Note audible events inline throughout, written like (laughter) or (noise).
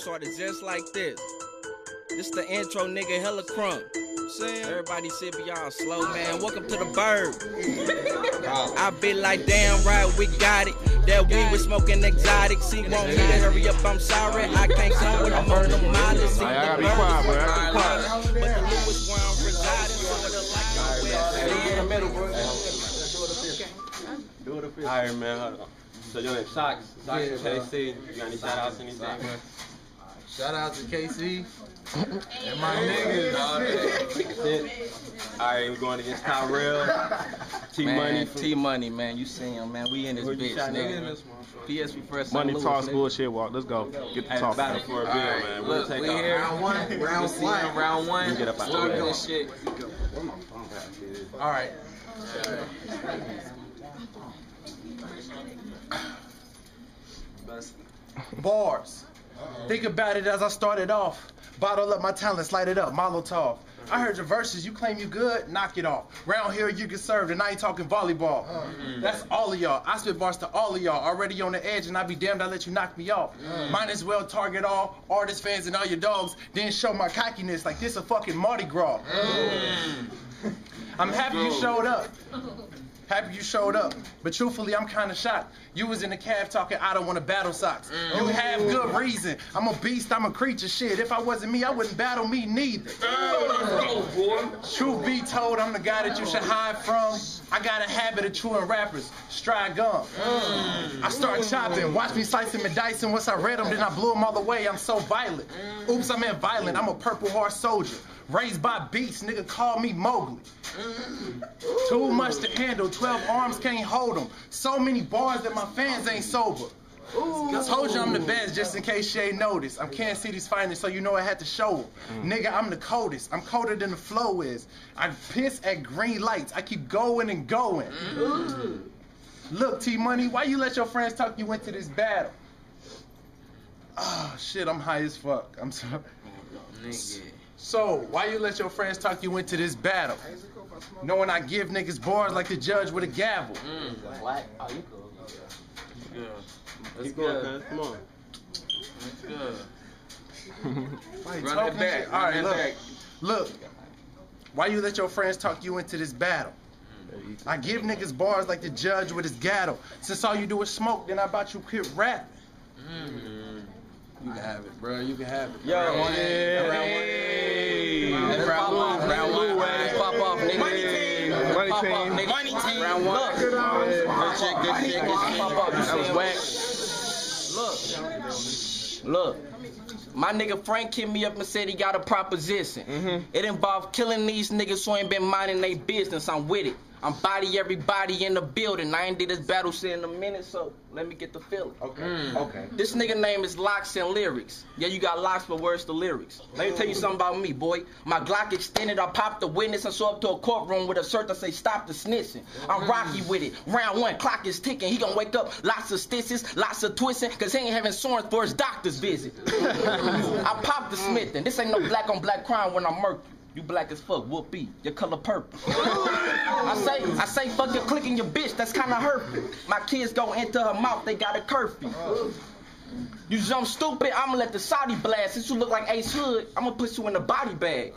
started just like this. This the intro, nigga, hella crunk. Saying? Everybody sit be y'all slow, man. Welcome to the bird. I be like, damn right, we got it. That weed was smoking exotic. See, want me to hurry up, I'm sorry. I can't come when I'm on the mileage. See, I the gotta be bird quiet, is bro. I quiet. gotta be quiet. But the Lewis where I'm residing, sorta like the West End. Alright, man. Hold on. So, yo, Socks, Socks Yeah, from. KC. You got any shout outs, anything, man? Shout out to KC (laughs) and my niggas. Alright, we're going against Tyrell. T Money. T Money, man. You see him, man. We in this bitch, nigga. nigga? PSP Fresh Money St. talks bullshit walk. Let's go. Get the talk. battle for a bill, man. We'll take we off. here. Round one. Round one. Round one. You get up out Start the way. this shit. All right. Bars. Think about it as I started off. Bottle up my talents, light it up, Molotov. I heard your verses, you claim you good, knock it off. Round here you get served, and I ain't talking volleyball. Uh-huh. Mm-hmm. That's all of y'all. I spit bars to all of y'all. Already on the edge, and I be damned I let you knock me off. Might as well target all artists, fans, and all your dogs. Then show my cockiness like this a fucking Mardi Gras. I'm happy you showed up. (laughs) Happy you showed up. But truthfully, I'm kind of shocked. You was in the cab talking, I don't want to battle socks. You have good reason. I'm a beast, I'm a creature. Shit, if I wasn't me, I wouldn't battle me neither. Truth be told, I'm the guy that you should hide from. I got a habit of chewing rappers, stride gum. I start chopping, watch me slicing and dicing. Once I read them, then I blew them all the way. I'm so violent. Oops, I meant violent. I'm a purple heart soldier. Raised by beasts, nigga call me Mowgli. Mm. Too much to handle, 12 arms can't hold them. So many bars that my fans ain't sober. I told you I'm the best just in case you ain't noticed. I'm Kansas City's finest, so you know I had to show show 'em. Mm. Nigga, I'm the coldest. I'm colder than the flow is. I piss at green lights. I keep going and going. Look, T Money, why you let your friends talk you into this battle? Oh shit, I'm high as fuck. I'm sorry. So, why you let your friends talk you into this battle? Knowing I give niggas bars like the judge with a gavel. Mm. Let's go, cuz. Come on. Why you (laughs) Run it back. All right, look. back. Look. Why you let your friends talk you into this battle? I give niggas bars like the judge with his gavel. Since all you do is smoke, then I about you quit rapping. Mm. You can have it, bro. You can have it. Yo, round one. yeah. Round one. Hey. Round one. Good shit, good shit, good Pop off, you shit. see him? Look. Look. My nigga Frank hit me up and said he got a proposition. Mm-hmm. It involved killing these niggas who ain't been minding their business. I'm with it. I'm body everybody in the building. I ain't did this battle shit in a minute, so let me get the feeling. Okay. Hmm. Okay. This nigga name is Locks and Lyrics. Yeah, you got locks, but where's the lyrics? Let me tell you something about me, boy. My Glock extended, I popped the witness and show up to a courtroom with a shirt that say stop the snitching. I'm hmm. rocky with it. Round one, clock is ticking. He gonna wake up, lots of stitches, lots of twisting, cause he ain't having insurance for his doctor's visit. (laughs) I popped the smithing. This ain't no black on black crime when I murk you. You black as fuck, whoopee. Your color purple. I say, I say, fuck your clicking your bitch. That's kind of hurtful. My kids go into her mouth. They got a curfew. You jump stupid, I'ma let the Saudi blast. Since you look like Ace Hood, I'ma put you in a body bag.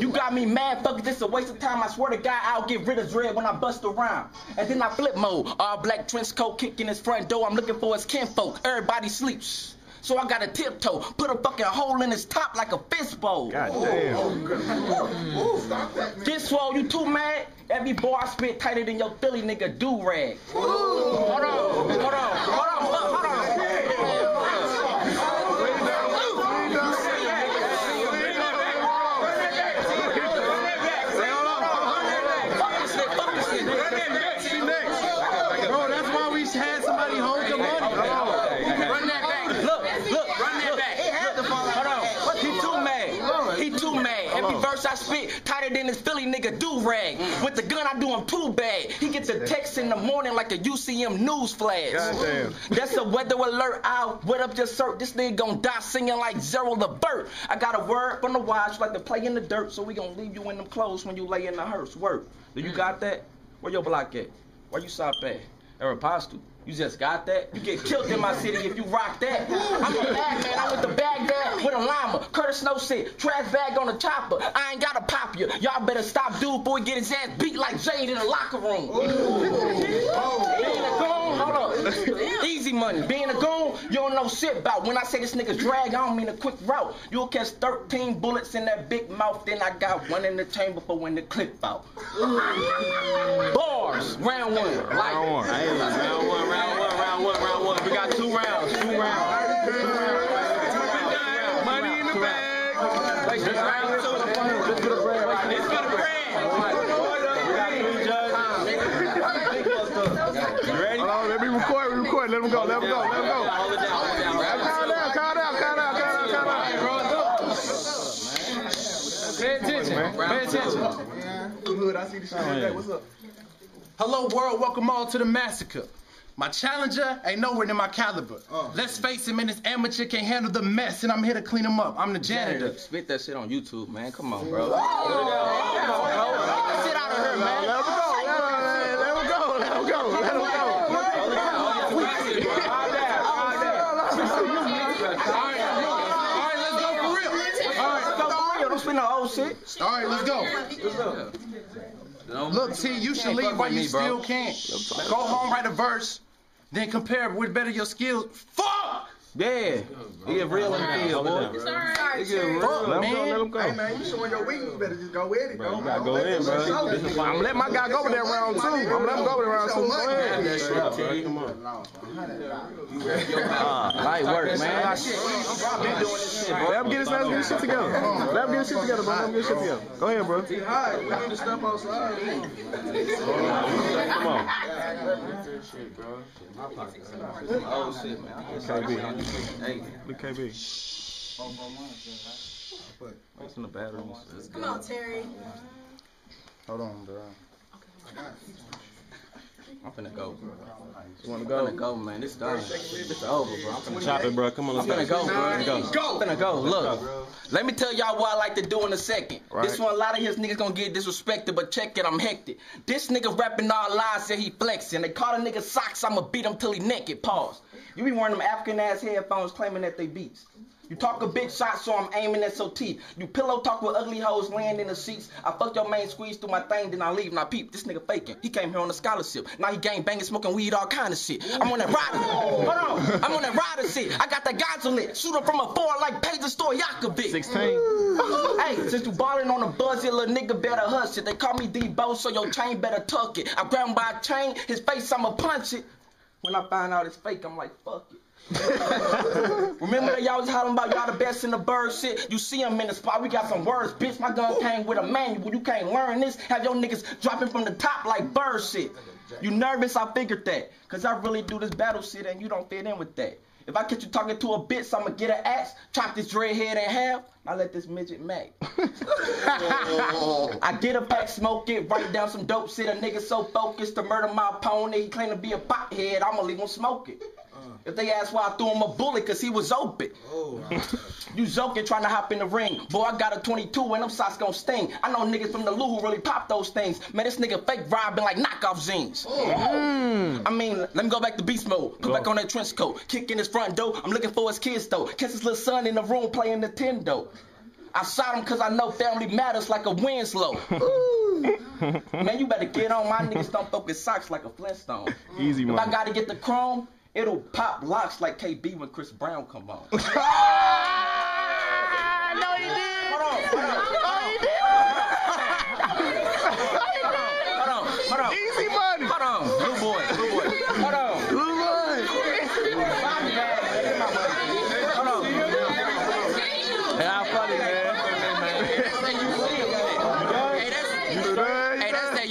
You got me mad, fuck this a waste of time. I swear to God, I'll get rid of dread when I bust around. And then I flip mode, all black trench coat kicking his front door. I'm looking for his kinfolk. Everybody sleeps. So I got a tiptoe, put a fucking hole in his top like a fist bowl. God damn. This swole, you too mad? Every boy I spit tighter than your Philly nigga do rag. Hold on, hold on, hold on, hold on. Fuck this nigga, fuck this nigga. Bro, that's why we had somebody hold your money. Run that back. Look, look, Run that look. back. It had to fall Hold on. He too mad. He too mad. Every verse I spit tighter than this Philly nigga do rag. With the gun I do him too bad. He gets a text in the morning like a UCM news flash. Goddamn. That's a weather alert out. What up your cert? This nigga gon' die singing like Zero the Bird. I got a word from the watch like to play in the dirt, so we gon' leave you in them clothes when you lay in the hearse. Word. Do you got that? Where your block at? Where you stop at? Aeropostale. You just got that? You get killed in my city if you rock that. I'm a bad man. I went to Baghdad with a llama. Curtis Snow said, trash bag on the chopper. I ain't gotta pop you. Y'all better stop dude boy get his ass beat like Jade in the locker room. Being a goon, hold oh, up. (laughs) Easy money. Being a goon, you don't know shit about. When I say this nigga's drag, I don't mean a quick route. You'll catch 13 bullets in that big mouth, then I got one in the chamber for when the clip out. Bars, round one. Like, Round one. Hey, round one, round one, round one, round one. We got two rounds, two rounds. Money in the bag. Round two. Let's get a bread right Let's get a bread. We got three judges. You ready? Hold on, let me record, we record. Let him go, let him go, let him go. Hold it down, hold it down. Calm down, calm down, calm down, calm down, calm down. Pay attention. Pay attention. Hood, I see the shit like that. What's up? Hello world, welcome all to the massacre. My challenger ain't nowhere near my caliber. Uh. Let's face him, and this amateur can't handle the mess, and I'm here to clean him up. I'm the janitor. Spit that shit on YouTube, man. Come on, bro. Come on, bro. Get shit out of here, man. Let him go, let him go, let him go, let him go. All right, let's go. All right, let's go. All right, let's go for real. All right, Go for real. Don't spit no old shit. all right, let's go. Look, T, you should leave fuck while you me, still can. Go home, write a verse, then compare which better your skills. Fuck! Yeah. It get real in the field, boy. Sorry, It get real. Let him go, let him Hey man, you showing your weakness, you better just go with it, bro. You gotta go in, bro. This is I'm letting my guy go over there round two. I'm letting him go over there round two. Go ahead. Come on. (laughs) Light work, man. Let him get his, let him get his shit together. Let him get his shit together, bro. Let him get his shit together. Go ahead, bro. Alright, we need to step outside. Come on. Oh shit, man. KB. Hey, Look, KB. what's in the batteries? Come on, Terry. Hold on, bro. I'm finna go, bro. You want to go? I'm finna go, man. This done. This over, bro. I'm finna Chop it, bro. Come on, I'm let's finna go. go, bro. Go. I'm finna go. Look, let me tell y'all what I like to do in a second. Right. This one, a lot of his niggas gonna get disrespected, but check it, I'm hectic. This nigga rapping all lies, said he flexing. They call a nigga socks, I'ma beat him till he naked. Pause. You be wearing them African ass headphones claiming that they beats. You talk a big shot, so I'm aiming at so teeth. You pillow talk with ugly hoes laying in the seats. I fuck your main squeeze through my thing, then I leave. Now peep, this nigga faking. He came here on a scholarship. Now he gang banging, smoking weed, all kind of shit. I'm on that rider. Hold on. I'm on that rider shit. I got that Gonzo lit. Shoot him from afar like Peja Stojakovic. 16. Hey, since you ballin' on a buzz, your little nigga better hush it. They call me Deebo, so your chain better tuck it. I grab him by a chain, his face, I'ma punch it. When I find out it's fake, I'm like, fuck it. (laughs) Remember that y'all was hollering about y'all the best in the bird shit? You see him in the spot, we got some words, bitch. My gun came with a manual. You can't learn this. Have your niggas dropping from the top like bird shit. You nervous? I figured that. Cause I really do this battle shit and you don't fit in with that. If I catch you talking to a bitch, I'ma get an axe, chop this dreadhead in half, I let this midget make. (laughs) I get a pack, smoke it, write down some dope shit. A nigga so focused to murder my opponent, he claim to be a pothead, I'ma leave him smoke it. If they ask why I threw him a bullet, cause he was open. Oh, (laughs) you joking, trying to hop in the ring. Boy, I got a 22 and them shots gon' sting. I know niggas from the Lou who really pop those things. Man, this nigga fake robbing like knockoff zines. Oh, I mean, let me go back to beast mode. Put back on that trench coat. Kick in his front door. I'm looking for his kids though. Catch his little son in the room playing Nintendo. I shot him cause I know family matters like a Winslow. Man, you better get on. My niggas don't focus socks like a Flintstone. Easy If I gotta get the chrome, it'll pop locks like KB when Chris Brown come on. (laughs) Ah, no, he did. Hold on, hold on, oh, hold on, hold on, Easy money. hold on, blue boy, blue boy, hold on. Blue line. Hold on. Hey, how funny, man. Hey, that's, You done?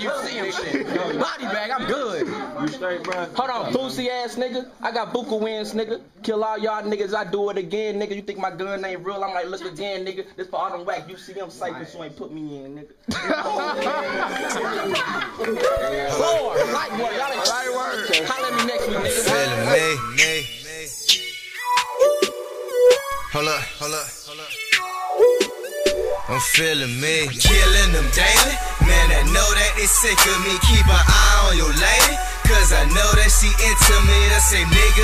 Hey, that's that you see him shit. Body bag, I'm good. You straight, bro? Hold on, boosie ass nigga. I got buku wins, nigga. Kill all y'all niggas, I do it again, nigga. You think my gun ain't real? I'm like, look again, nigga. This for all them whack UCM ciphers who ain't put me in, nigga. (laughs) Lord, light work, y'all ain't Light work. Holla at me next week, nigga. Feeling me, me. Hold up, hold up, hold up. I'm feeling me, killing them daily. Man, I know that they sick of me. Keep an eye on your lady. Cause I know that she into me. I say, nigga.